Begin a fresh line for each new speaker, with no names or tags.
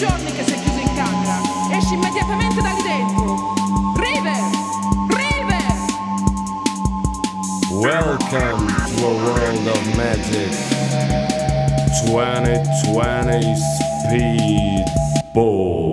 giorni che si è chiuso in camera. Esci immediatamente da lì dentro. River! River!
Welcome to a world of magic. 2020 speed ball.